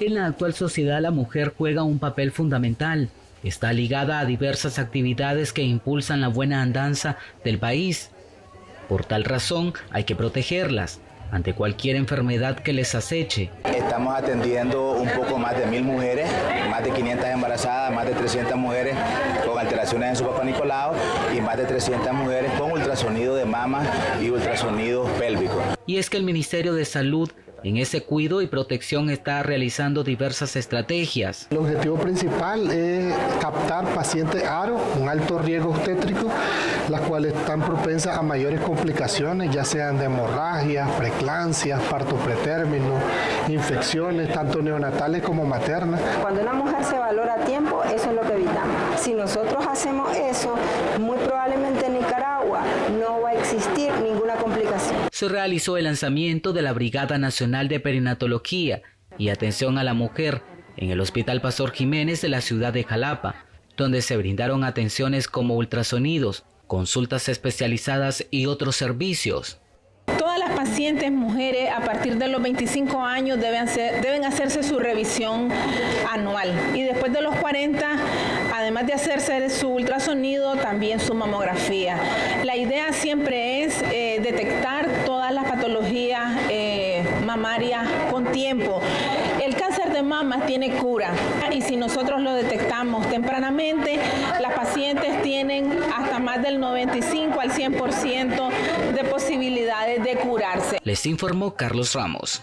En la actual sociedad la mujer juega un papel fundamental. Está ligada a diversas actividades que impulsan la buena andanza del país. Por tal razón hay que protegerlas ante cualquier enfermedad que les aceche. Estamos atendiendo un poco más de mil mujeres, más de 500 embarazadas, más de 300 mujeres con alteraciones en su papá Nicolau y más de 300 mujeres con ultrasonido de mama y ultrasonido pélvico. Y es que el Ministerio de Salud en ese cuidado y protección está realizando diversas estrategias. El objetivo principal es captar pacientes ARO con alto riesgo obstétrico, las cuales están propensas a mayores complicaciones, ya sean de hemorragias, preeclampsias, parto pretérmino, infecciones, tanto neonatales como maternas. Cuando una mujer se valora a tiempo, eso es lo que evitamos. Si nosotros hacemos eso, muy probablemente en Nicaragua no va a existir ninguna complicación. Se realizó el lanzamiento de la Brigada Nacional de Perinatología. Y Atención a la Mujer en el Hospital Pastor Jiménez de la ciudad de Jalapa, donde se brindaron atenciones como ultrasonidos, consultas especializadas y otros servicios. Pacientes mujeres a partir de los 25 años deben, hacerse su revisión anual. Y después de los 40, además de hacerse su ultrasonido, también su mamografía. La idea siempre es eh, detectar todas las patologías eh, mamarias con tiempo. El cáncer de mama tiene cura y si nosotros lo detectamos tempranamente, las pacientes tienen hasta más del 95 al 100% de posibilidades de curarse. Les informó Carlos Ramos.